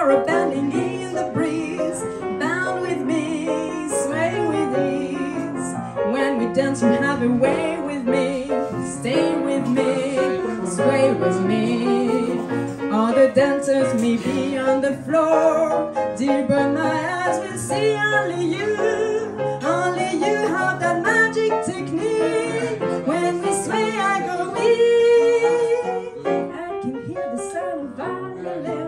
are bending in the breeze, bound with me, swaying with ease. When we dance, you have a way with me, stay with me, sway with me. All the dancers may be on the floor, dear, but my eyes will see only you. Only you have that magic technique. When we sway, I go weak. I can hear the sound of violin.